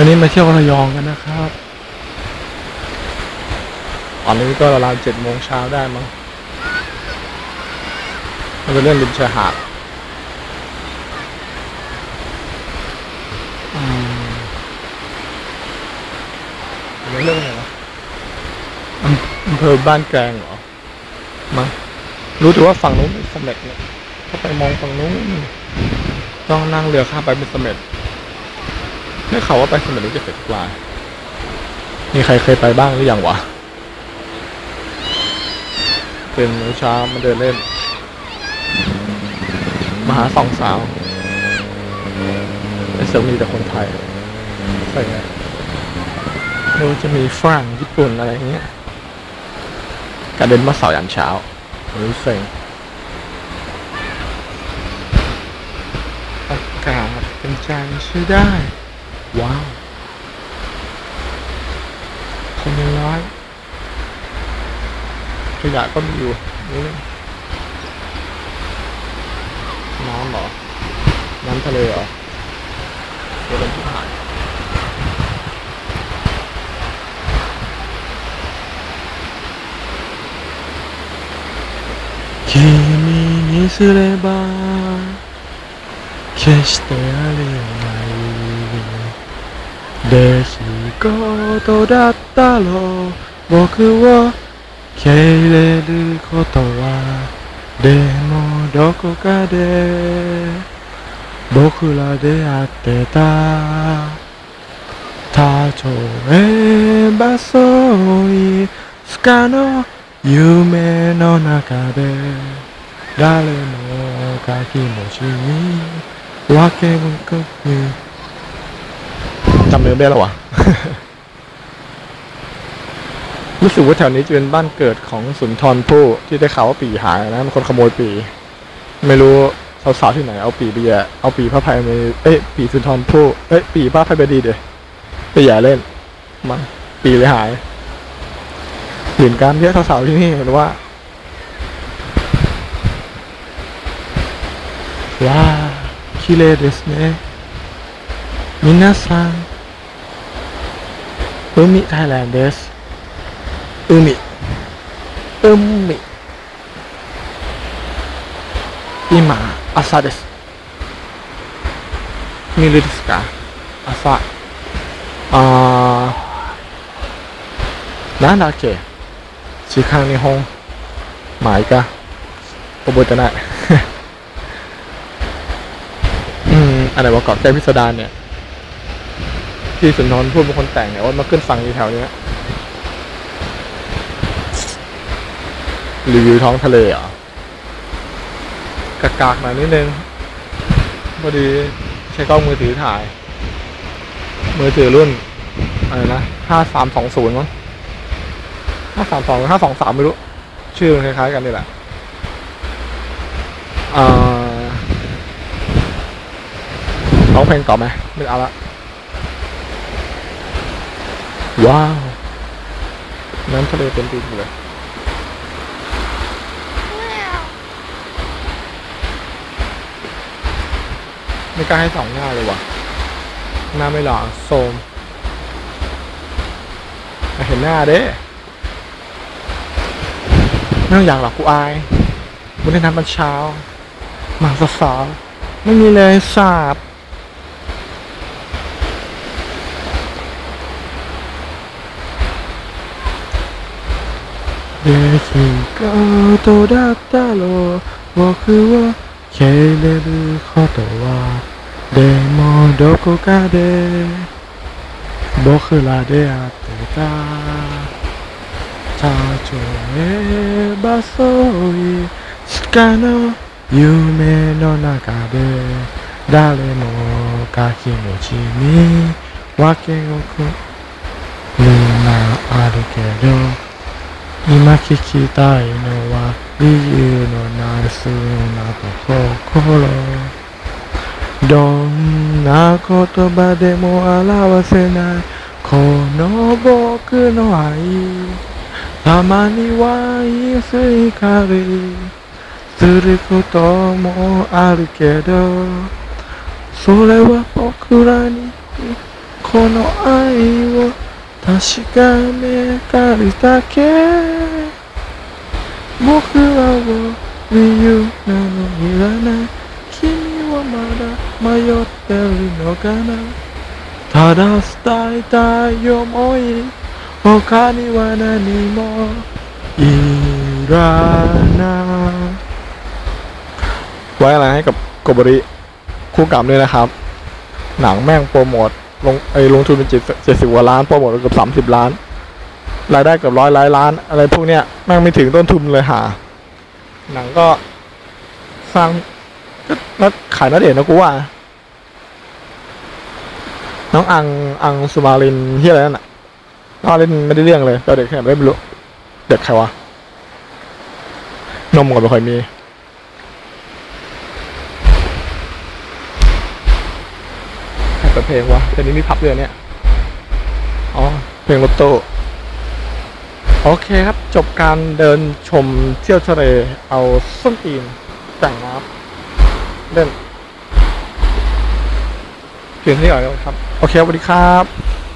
วันนี้มาเที่ยวระยองกันนะครับ ตอนนี้ก็ราวๆเจ็ดโมงเช้าได้มั้งมันจะเล่นริมชายหาดอือันเรื่องอะไรวะอำเภอบ้านแกลงเหรอ มั้งรู้แต่ว่าฝั่งนู้นเป็นเสม็ดเนี่ยถ้าไปมองฝั่งนู้นต้องนั่งเรือข้ามไปเป็นสม็ด ได้ข่าวว่าไปสม็ดรู้จะเสร็จกว่า มีใครเคยไปบ้างหรือยังวะ เป็นเช้ามาเดินเล่น มาหาสองสาวไอเสือมีแต่คนไทยใช่ไงไม่รู้จะมีฝรั่งญี่ปุ่นอะไรเงี้ยการเดินมาเสาร์ยันเช้ารู้เซ็งอากาศเป็นใจใช้ได้ wow không nhân loại thì đã có nhiều nữa nó nó nắm thà lừa để lên chút hại 君にすれば決してあれよ出来事だったろう。僕を受け入れることはでもどこかで僕ら出会ってた。例えばそういつかの夢の中で誰もが気持ちに分けぶくみ จำเนื้อไม่ได้แล้ววะ รู้สึกว่าแถวนี้จะเป็นบ้านเกิดของสุนทรภู่ที่ได้ข่าวว่าปีหายนะมันคนขโมยปี ไม่รู้สาวๆที่ไหนเอาปีไปแย่เอาปีพระภัยไปเอ้ยปีสุนทรภู่เอ้ยปีพระภัยไปดีเดยไปแย่เล่นมันปีเลยหาย เห็นการเยอะสาวๆที่นี่เห็นว่าว้าคิเลですね皆さん 海ไทยแลนด์です海海今朝です見るですか朝あーなんだっけ時間日本まあいいか覚えてない อืมอะไรวะเกาะแก้วพิส ดารเนี่ยที่สุนทรพูดเป็นคนแต่งเนี่ยว่ามาขึ้นฝั่งอยู่แถวเนี้ยรีวิวท้องทะเลเหรอกากากหน่อยนิดนึงพอดีใช้กล้องมือถือถ่าย มือถือรุ่นอะไรนะห้าสามสองศูนย์มั้งห้าสามสองห้าสองสามไม่รู้ ชื่อมันคล้ายๆกันนี่แหละอ่าร้องเพลงต่อไหมไม่เอาละ ว้าว น้ำทะเลเต็มตีนเลยไม่กล้าให้สองหน้าเลยว่ะ หน้าไม่หล่อโซมอยาเห็นหน้าเด้ไม่ต้องอยากหรอกกูอายกูได้นัดมาเช้าหมาสาวไม่มีเลยสาบ 出来事だったろう僕を受け入れることはでもどこかで僕ら出会ってた例えばそういつかの夢の中で誰もが気持ちに分けをくみんなあるけど今聞きたいのは理由のない素なところどんな言葉でも表せないこの僕の愛。たまには言い過ぎたり。することもあるけど。それは僕らにこの愛を確かめたいだけ僕らは理由なのいらない君はまだ迷ってるのかなただ伝えたい思い他には何もいらないไว้อะไรให้กับโกบริคู่กรรมด้วยนะครับ หนังแม่งโปรโมท ลงไอ้ลงทุนเป็นเจ็ดเจ็ดสิบกว่าล้านโปรโมทเกือบสามสิบล้าน รายได้เกือบร้อยล้านล้าน อะไรพวกเนี้ยแม่งไม่ถึงต้นทุนเลยหา หนังก็สร้างก็นัดขายนัดเดชน์นะกูว่า น้องอังอังสุมารินที่อะไรนั่นน่ะน้องเล่นไม่ได้เรื่องเลยเด็กแค่ไหนไม่รู้เด็กใครวะนมก็ไม่ค่อยมี เปิดเพลงวะเดี๋ยวนี้มีพับเรือเนี่ยอ๋อเพลงรถตู้โอเคครับ จบการเดินชมเที่ยวทะเลเอาส้นตีนแต่งน้ำเล่นเพียงเท่านี้ก่อนครับ โอเคสวัสดีครับ